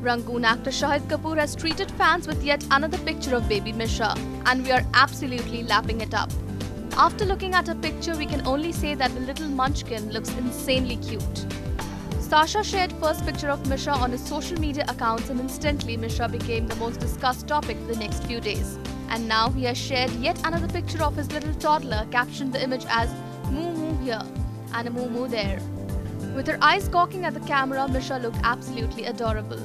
Rangoon actor Shahid Kapoor has treated fans with yet another picture of baby Misha, and we are absolutely lapping it up. After looking at her picture, we can only say that the little munchkin looks insanely cute. Sasha shared first picture of Misha on his social media accounts and instantly Misha became the most discussed topic for the next few days. And now he has shared yet another picture of his little toddler, captioned the image as Moo Moo here and a Moo Moo there. With her eyes gawking at the camera, Misha looked absolutely adorable.